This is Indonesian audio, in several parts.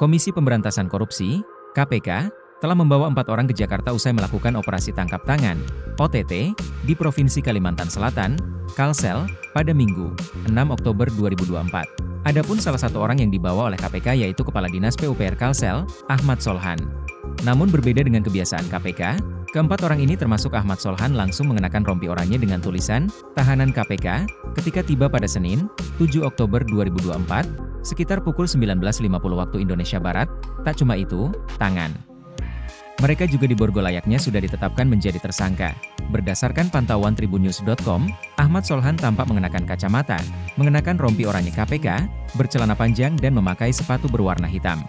Komisi Pemberantasan Korupsi, KPK, telah membawa empat orang ke Jakarta usai melakukan operasi tangkap tangan, OTT, di Provinsi Kalimantan Selatan, Kalsel, pada Minggu, 6 Oktober 2024. Adapun salah satu orang yang dibawa oleh KPK yaitu Kepala Dinas PUPR Kalsel, Ahmad Solhan. Namun berbeda dengan kebiasaan KPK, keempat orang ini termasuk Ahmad Solhan langsung mengenakan rompi oranye dengan tulisan, Tahanan KPK, ketika tiba pada Senin, 7 Oktober 2024, Sekitar pukul 19.50 waktu Indonesia Barat, tak cuma itu, tangan. Mereka juga di Borgo layaknya sudah ditetapkan menjadi tersangka. Berdasarkan pantauan tribunnews.com, Ahmad Solhan tampak mengenakan kacamata, mengenakan rompi oranye KPK, bercelana panjang dan memakai sepatu berwarna hitam.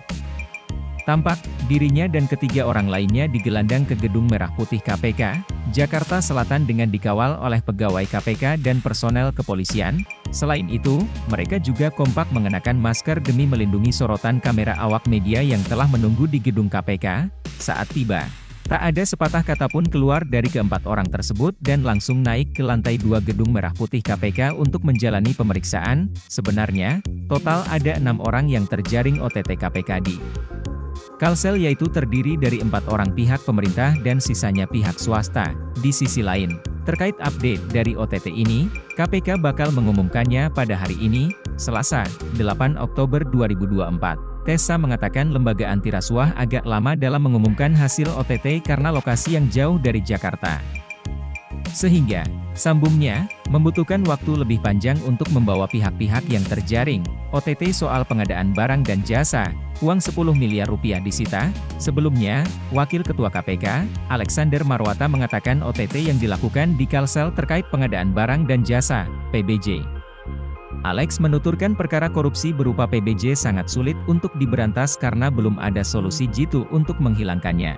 Tampak, dirinya dan ketiga orang lainnya digelandang ke Gedung Merah Putih KPK, Jakarta Selatan dengan dikawal oleh pegawai KPK dan personel kepolisian. Selain itu, mereka juga kompak mengenakan masker demi melindungi sorotan kamera awak media yang telah menunggu di gedung KPK saat tiba. Tak ada sepatah kata pun keluar dari keempat orang tersebut dan langsung naik ke lantai dua gedung merah putih KPK untuk menjalani pemeriksaan. Sebenarnya, total ada enam orang yang terjaring OTT KPK di Kalsel yaitu terdiri dari empat orang pihak pemerintah dan sisanya pihak swasta. Di sisi lain, terkait update dari OTT ini, KPK bakal mengumumkannya pada hari ini, Selasa, 8 Oktober 2024. Tessa mengatakan lembaga anti rasuah agak lama dalam mengumumkan hasil OTT karena lokasi yang jauh dari Jakarta. Sehingga, sambungnya, membutuhkan waktu lebih panjang untuk membawa pihak-pihak yang terjaring, OTT soal pengadaan barang dan jasa, uang 10 miliar rupiah disita. Sebelumnya, Wakil Ketua KPK, Alexander Marwata mengatakan OTT yang dilakukan di Kalsel terkait pengadaan barang dan jasa, PBJ. Alex menuturkan perkara korupsi berupa PBJ sangat sulit untuk diberantas karena belum ada solusi jitu untuk menghilangkannya.